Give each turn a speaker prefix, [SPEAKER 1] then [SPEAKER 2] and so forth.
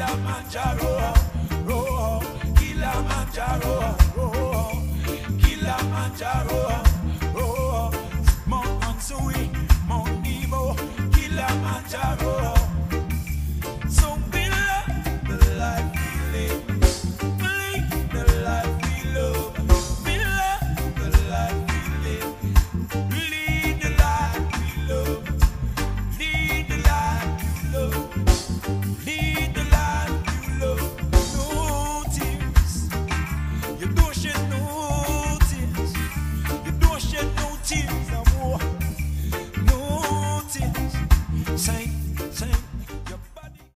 [SPEAKER 1] Kilimanjaro, oh, oh, Kilimanjaro, oh, oh Kilimanjaro, same, same.